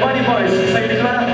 Bunny Boys. say it loud.